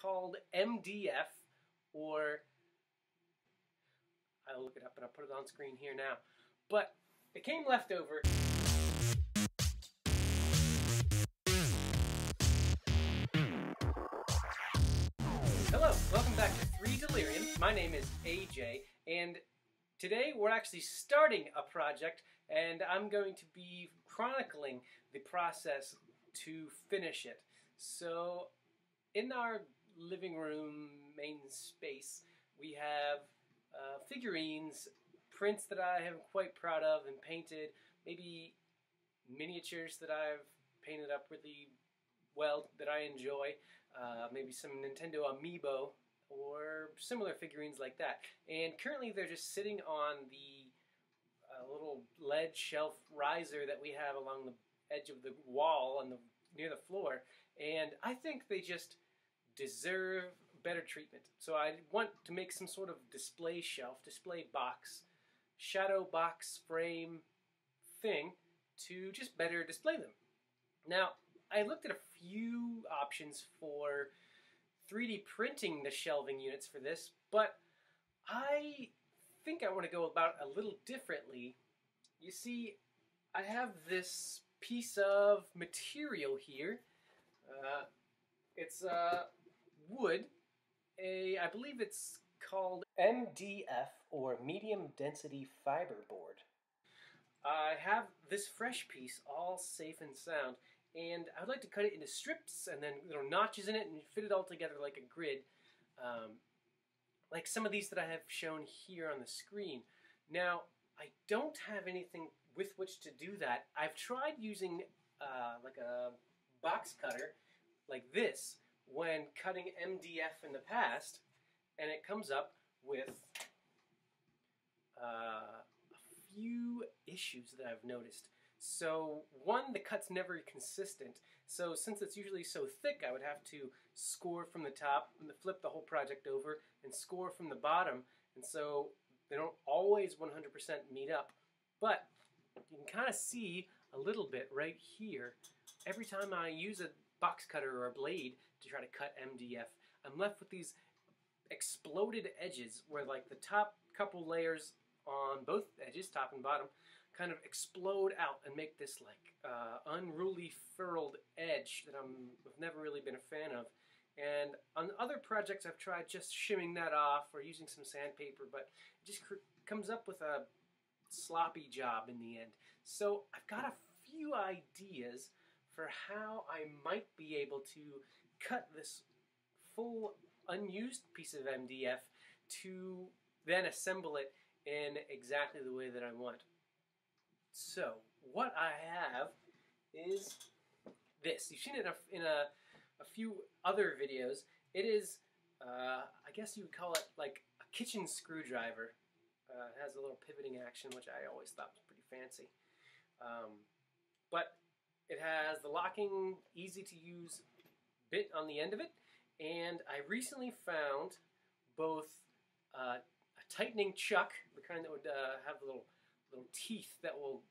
called MDF, or I'll look it up and I'll put it on screen here now. But it came left over. Hello, welcome back to 3D-Lirium. My name is AJ, and today we're actually starting a project, and I'm going to be chronicling the process to finish it. So, in our living room main space, we have uh, figurines, prints that I am quite proud of and painted, maybe miniatures that I've painted up really well that I enjoy, uh, maybe some Nintendo Amiibo or similar figurines like that. And currently they're just sitting on the uh, little lead shelf riser that we have along the edge of the wall on the near the floor, and I think they just deserve better treatment. So I want to make some sort of display shelf, display box, shadow box frame thing to just better display them. Now, I looked at a few options for 3D printing the shelving units for this, but I think I want to go about a little differently. You see, I have this piece of material here. Uh, it's uh, wood. A, I believe it's called MDF or medium density fiber board. I have this fresh piece all safe and sound and I'd like to cut it into strips and then little notches in it and fit it all together like a grid um, like some of these that I have shown here on the screen. Now I don't have anything with which to do that. I've tried using uh, like a box cutter like this when cutting MDF in the past, and it comes up with uh, a few issues that I've noticed. So one, the cut's never consistent. So since it's usually so thick, I would have to score from the top and flip the whole project over and score from the bottom. And so they don't always 100% meet up. But you can kind of see a little bit right here. Every time I use a box cutter or a blade to try to cut MDF, I'm left with these exploded edges where like the top couple layers on both edges, top and bottom, kind of explode out and make this like uh, unruly furled edge that I'm have never really been a fan of. And on other projects, I've tried just shimming that off or using some sandpaper, but it just comes up with a sloppy job in the end. So I've got a few ideas for how I might be able to cut this full unused piece of MDF to then assemble it in exactly the way that I want. So what I have is this. You've seen it in a, a few other videos. It is, uh, I guess you would call it like a kitchen screwdriver. Uh, it has a little pivoting action, which I always thought was pretty fancy. Um, but it has the locking, easy to use bit on the end of it. And I recently found both uh, a tightening chuck, the kind that would uh, have little little teeth that will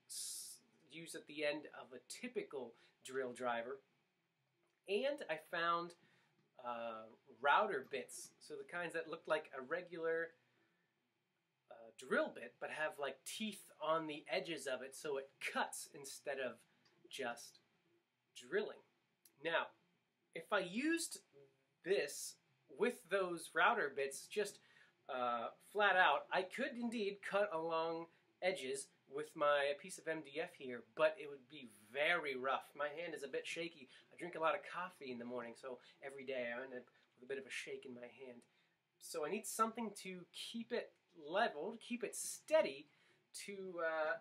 use at the end of a typical drill driver. And I found uh, router bits, so the kinds that look like a regular uh, drill bit, but have like teeth on the edges of it so it cuts instead of just drilling. Now, if I used this with those router bits just uh, flat out, I could indeed cut along edges with my piece of MDF here, but it would be very rough. My hand is a bit shaky. I drink a lot of coffee in the morning, so every day I end up with a bit of a shake in my hand. So I need something to keep it leveled, keep it steady, to uh,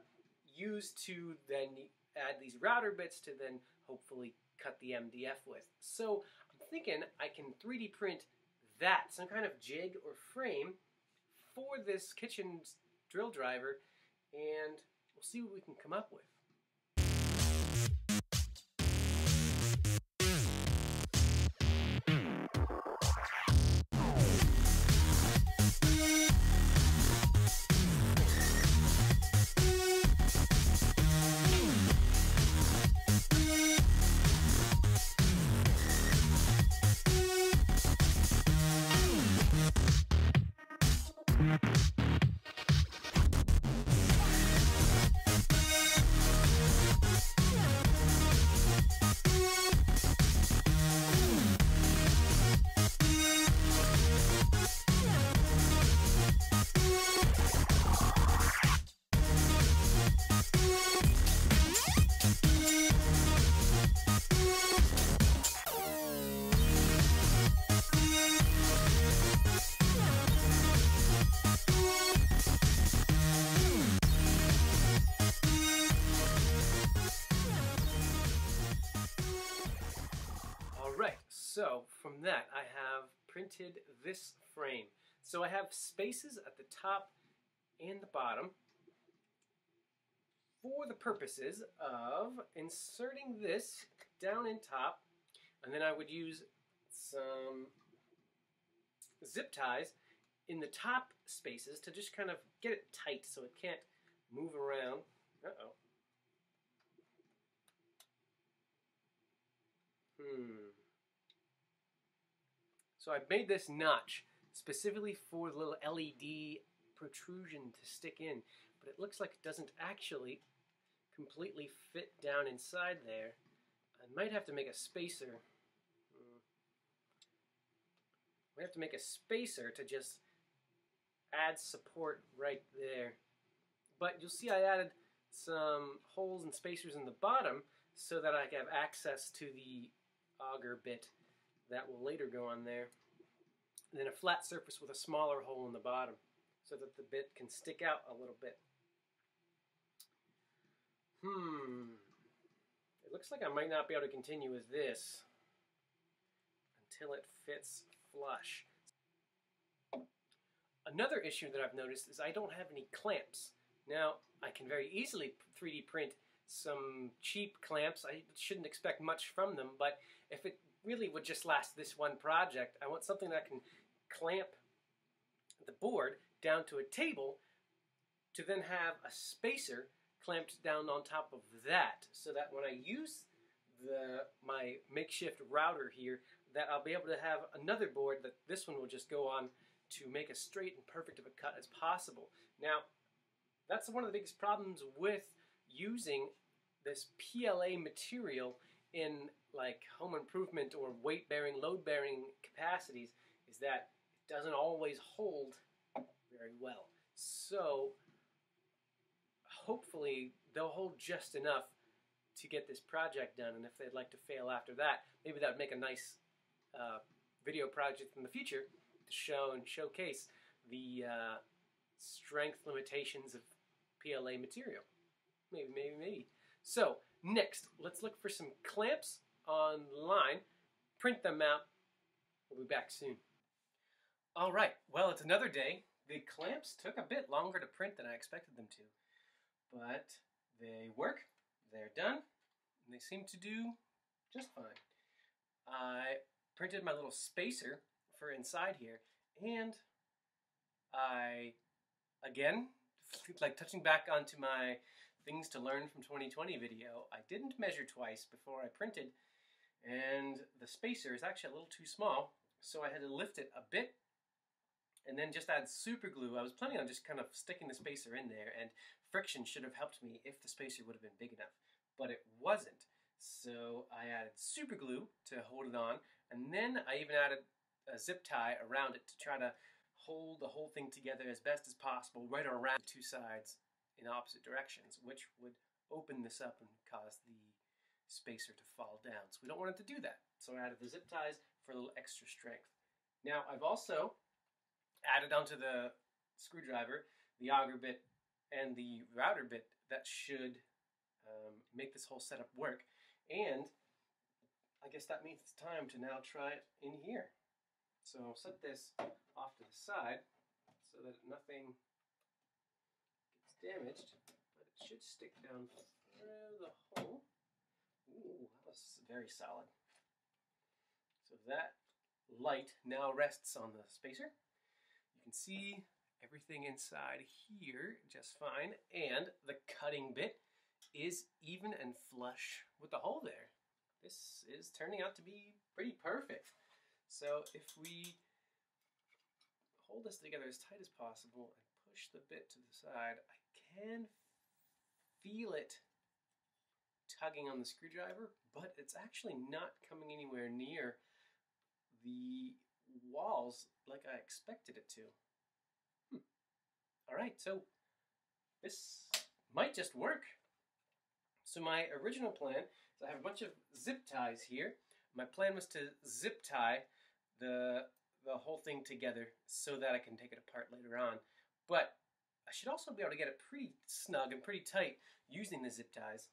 use to then add these router bits to then hopefully cut the MDF with. So I'm thinking I can 3D print that, some kind of jig or frame for this kitchen drill driver and we'll see what we can come up with. So from that I have printed this frame. So I have spaces at the top and the bottom for the purposes of inserting this down in top and then I would use some zip ties in the top spaces to just kind of get it tight so it can't move around. Uh-oh. Hmm. So I made this notch specifically for the little LED protrusion to stick in, but it looks like it doesn't actually completely fit down inside there. I might have to make a spacer. Hmm. We have to make a spacer to just add support right there. But you'll see I added some holes and spacers in the bottom so that I can have access to the auger bit that will later go on there. And then a flat surface with a smaller hole in the bottom so that the bit can stick out a little bit. Hmm. It looks like I might not be able to continue with this until it fits flush. Another issue that I've noticed is I don't have any clamps. Now, I can very easily 3D print some cheap clamps. I shouldn't expect much from them, but if it really would just last this one project, I want something that can clamp the board down to a table to then have a spacer clamped down on top of that so that when I use the my makeshift router here that I'll be able to have another board that this one will just go on to make as straight and perfect of a cut as possible. Now, that's one of the biggest problems with using this PLA material in like home improvement or weight bearing, load bearing capacities is that it doesn't always hold very well. So hopefully they'll hold just enough to get this project done. And if they'd like to fail after that, maybe that would make a nice uh, video project in the future to show and showcase the uh, strength limitations of PLA material. Maybe, maybe, maybe. So next, let's look for some clamps online, print them out. We'll be back soon. All right, well, it's another day. The clamps took a bit longer to print than I expected them to, but they work, they're done, and they seem to do just fine. I printed my little spacer for inside here, and I, again, like touching back onto my things to learn from 2020 video, I didn't measure twice before I printed, and the spacer is actually a little too small, so I had to lift it a bit and then just add super glue. I was planning on just kind of sticking the spacer in there, and friction should have helped me if the spacer would have been big enough, but it wasn't. So I added super glue to hold it on, and then I even added a zip tie around it to try to hold the whole thing together as best as possible right around the two sides in opposite directions, which would open this up and cause the spacer to fall down. So we don't want it to do that. So I added the zip ties for a little extra strength. Now I've also added onto the screwdriver the auger bit and the router bit that should um, make this whole setup work. And I guess that means it's time to now try it in here. So I'll set this off to the side so that nothing gets damaged, but it should stick down through the hole. Ooh, that was very solid. So that light now rests on the spacer. You can see everything inside here just fine, and the cutting bit is even and flush with the hole there. This is turning out to be pretty perfect. So if we hold this together as tight as possible and push the bit to the side, I can feel it tugging on the screwdriver, but it's actually not coming anywhere near the walls like I expected it to. Hmm. All right, so this might just work. So my original plan is I have a bunch of zip ties here. My plan was to zip tie the the whole thing together so that I can take it apart later on. But I should also be able to get it pretty snug and pretty tight using the zip ties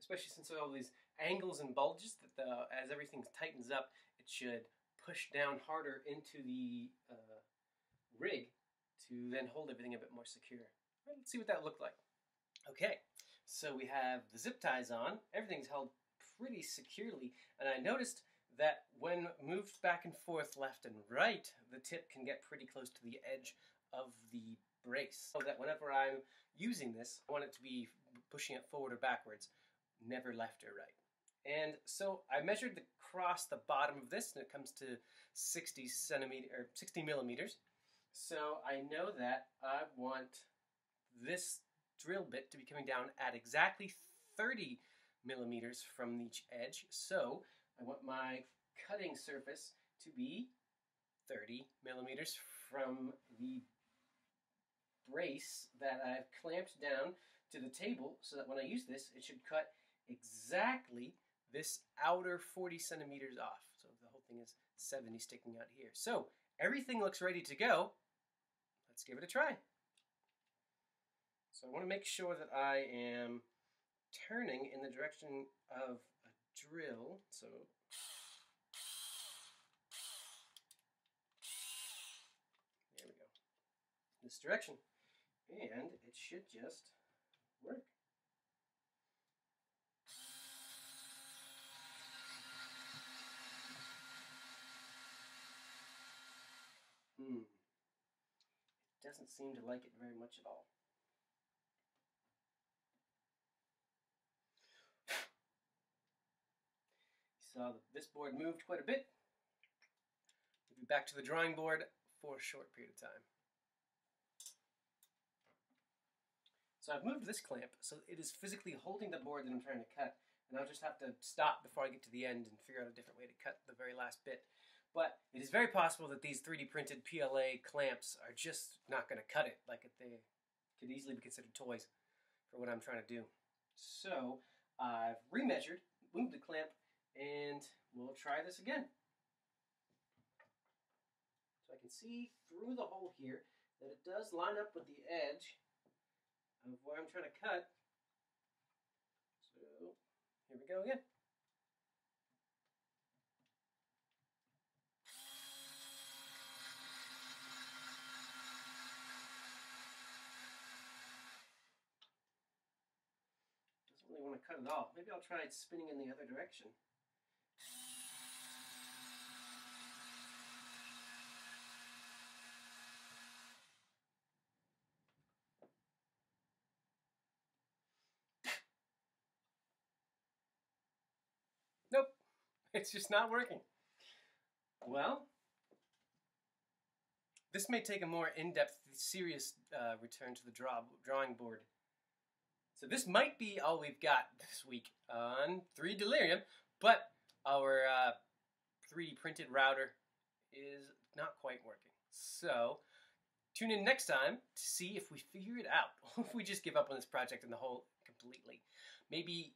especially since all these angles and bulges that the, as everything tightens up, it should push down harder into the uh, rig to then hold everything a bit more secure. Right, let's see what that looked like. Okay, so we have the zip ties on. Everything's held pretty securely, and I noticed that when moved back and forth left and right, the tip can get pretty close to the edge of the brace. So that whenever I'm using this, I want it to be pushing it forward or backwards never left or right. And so I measured the across the bottom of this, and it comes to 60 centimeter or 60 millimeters. So I know that I want this drill bit to be coming down at exactly 30 millimeters from each edge. So I want my cutting surface to be 30 millimeters from the brace that I've clamped down to the table so that when I use this, it should cut exactly this outer 40 centimeters off. So the whole thing is 70 sticking out here. So everything looks ready to go. Let's give it a try. So I want to make sure that I am turning in the direction of a drill. So there we go. This direction. And it should just work. Hmm. It doesn't seem to like it very much at all. You saw that this board moved quite a bit. We'll be back to the drawing board for a short period of time. So I've moved this clamp so it is physically holding the board that I'm trying to cut and I'll just have to stop before I get to the end and figure out a different way to cut the very last bit. But it is very possible that these 3D printed PLA clamps are just not going to cut it. Like they could easily be considered toys for what I'm trying to do. So I've remeasured, moved the clamp, and we'll try this again. So I can see through the hole here that it does line up with the edge of where I'm trying to cut. So here we go again. really want to cut it off. Maybe I'll try spinning in the other direction. Nope, it's just not working. Well, this may take a more in-depth, serious uh, return to the draw drawing board so this might be all we've got this week on 3D-Lirium, but our uh, 3D printed router is not quite working. So tune in next time to see if we figure it out, or if we just give up on this project in the whole completely. Maybe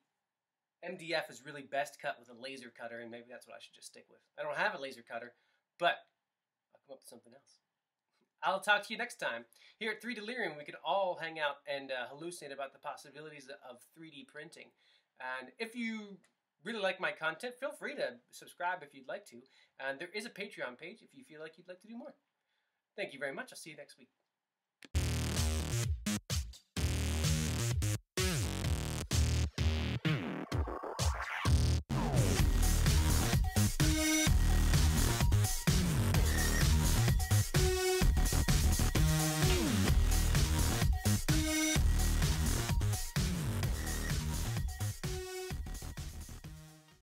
MDF is really best cut with a laser cutter, and maybe that's what I should just stick with. I don't have a laser cutter, but I'll come up with something else. I'll talk to you next time. Here at 3D-Lirium, we can all hang out and uh, hallucinate about the possibilities of 3D printing. And if you really like my content, feel free to subscribe if you'd like to. And there is a Patreon page if you feel like you'd like to do more. Thank you very much. I'll see you next week.